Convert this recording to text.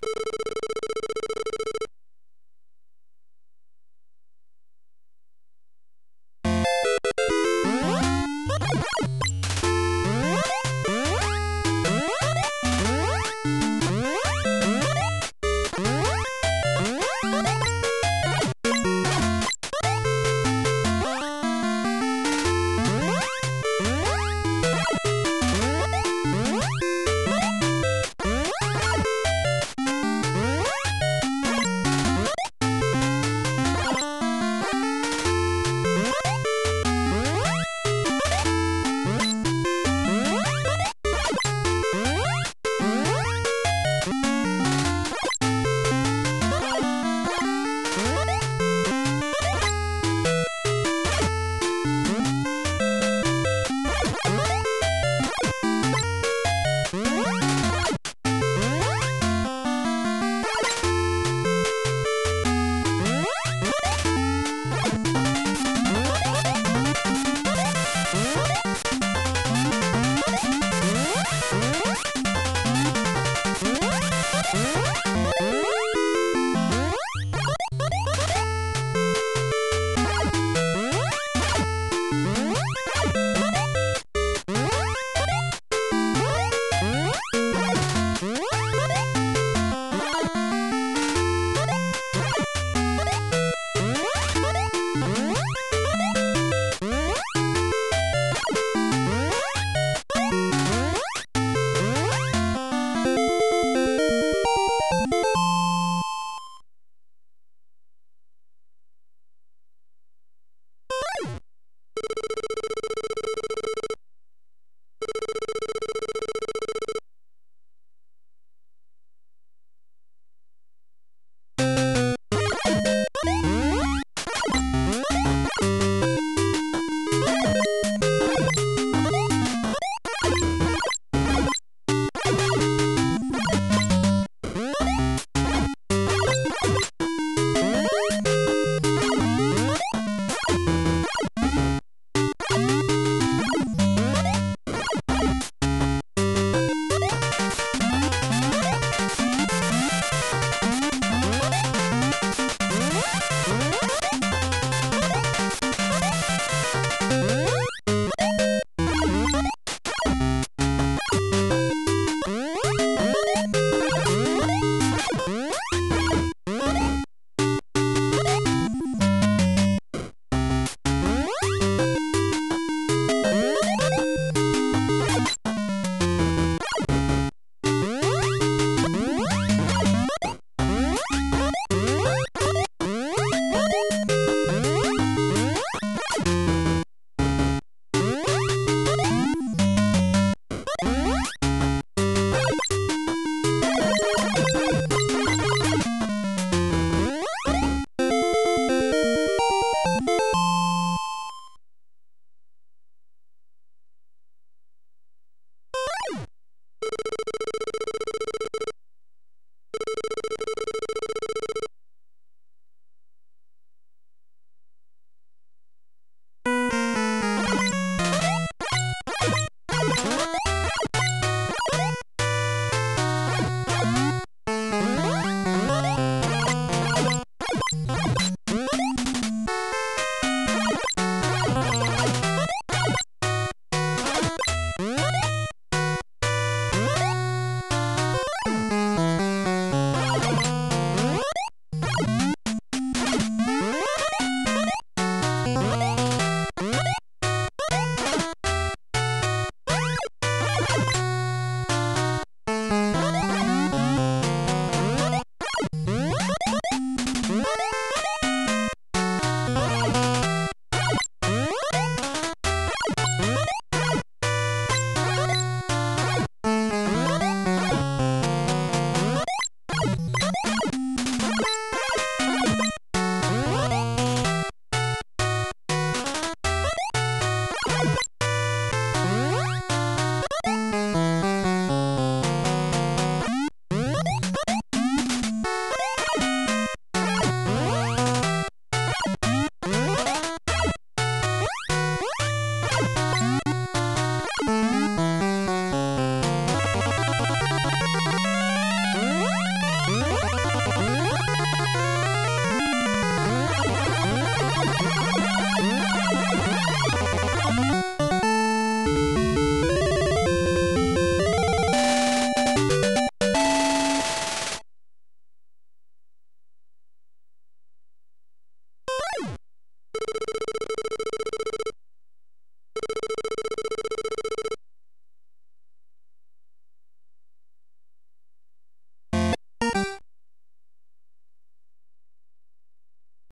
you